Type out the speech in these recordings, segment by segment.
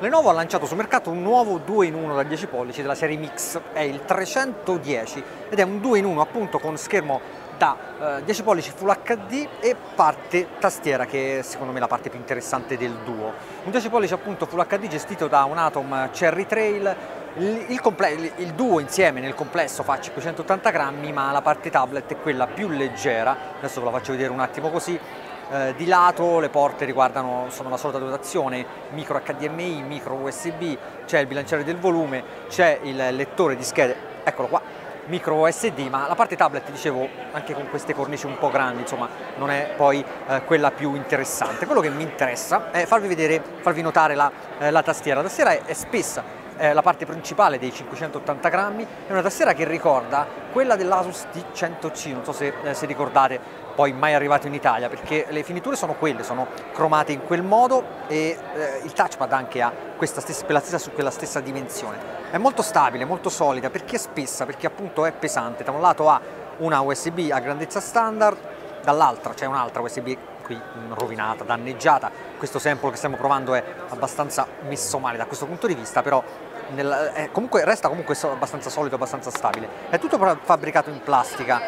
Lenovo ha lanciato sul mercato un nuovo 2 in 1 da 10 pollici della serie Mix, è il 310 ed è un 2 in 1 appunto con schermo da eh, 10 pollici Full HD e parte tastiera che è secondo me la parte più interessante del duo. Un 10 pollici appunto Full HD gestito da un Atom Cherry Trail, il, il, il, duo insieme nel complesso fa 580 grammi ma la parte tablet è quella più leggera, adesso ve la faccio vedere un attimo così, eh, di lato le porte riguardano, sono la solita dotazione, micro HDMI, micro USB, c'è il bilanciere del volume, c'è il lettore di schede, eccolo qua, micro USB, ma la parte tablet, dicevo, anche con queste cornici un po' grandi, insomma, non è poi eh, quella più interessante. Quello che mi interessa è farvi vedere, farvi notare la, eh, la tastiera. La tastiera è, è spessa, eh, la parte principale dei 580 grammi, è una tastiera che ricorda quella dell'Asus T100C, non so se, eh, se ricordate, poi mai arrivato in Italia, perché le finiture sono quelle, sono cromate in quel modo e eh, il touchpad anche ha questa stessa, quella su quella stessa dimensione. È molto stabile, molto solida, perché è spessa, perché appunto è pesante. Da un lato ha una USB a grandezza standard, dall'altra c'è un'altra USB qui rovinata, danneggiata. Questo sample che stiamo provando è abbastanza messo male da questo punto di vista, però nel, eh, comunque, resta comunque abbastanza solido, abbastanza stabile. È tutto fabbricato in plastica,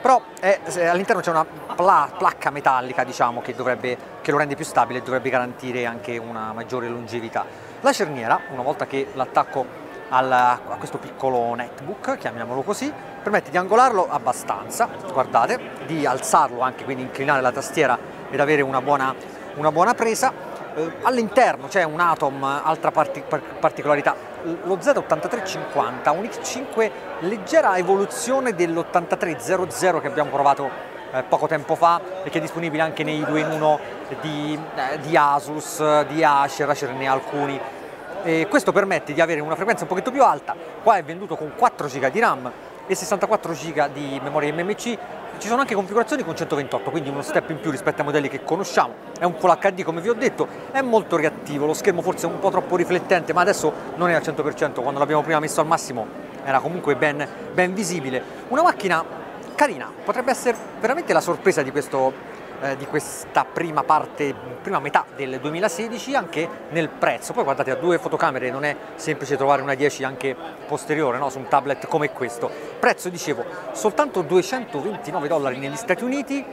però all'interno c'è una pla placca metallica diciamo, che, dovrebbe, che, lo rende più stabile e dovrebbe garantire anche una maggiore longevità. La cerniera, una volta che l'attacco a questo piccolo netbook, chiamiamolo così, permette di angolarlo abbastanza, guardate, di alzarlo anche, quindi inclinare la tastiera ed avere una buona, una buona presa all'interno c'è un Atom, altra partic particolarità, lo Z8350, un X5 leggera evoluzione dell'8300 che abbiamo provato eh, poco tempo fa e che è disponibile anche nei 2 in 1 di, eh, di Asus, di Acer, Acer ne ha alcuni. E questo permette di avere una frequenza un pochetto più alta, qua è venduto con 4 GB di RAM e 64 GB di memoria MMC ci sono anche configurazioni con 128, quindi uno step in più rispetto ai modelli che conosciamo. È un Full HD come vi ho detto, è molto reattivo, lo schermo forse è un po' troppo riflettente, ma adesso non è al 100%, quando l'abbiamo prima messo al massimo era comunque ben, ben visibile. Una macchina carina, potrebbe essere veramente la sorpresa di questo eh, di questa prima parte, prima metà del 2016 anche nel prezzo. Poi guardate a due fotocamere non è semplice trovare una 10 anche posteriore no? su un tablet come questo. Prezzo dicevo soltanto 229 dollari negli Stati Uniti,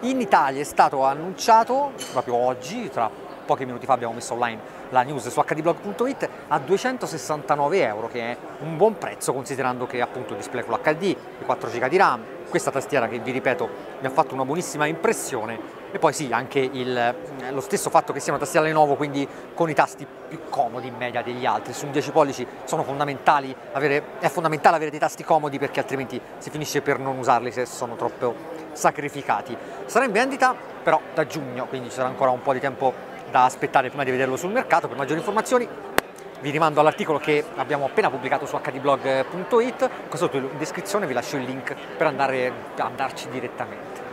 in Italia è stato annunciato proprio oggi, tra pochi minuti fa abbiamo messo online la news su hdblog.it a 269 euro che è un buon prezzo considerando che appunto display Full HD, i 4 GB di RAM, questa tastiera che vi ripeto mi ha fatto una buonissima impressione. E poi sì anche il, lo stesso fatto che sia una tastiera Lenovo quindi con i tasti più comodi in media degli altri. Su un 10 pollici fondamentali avere, è fondamentale avere dei tasti comodi perché altrimenti si finisce per non usarli se sono troppo sacrificati. Sarà in vendita però da giugno quindi ci sarà ancora un po' di tempo da aspettare prima di vederlo sul mercato per maggiori informazioni vi rimando all'articolo che abbiamo appena pubblicato su hdblog.it, qua sotto in descrizione vi lascio il link per andare, andarci direttamente.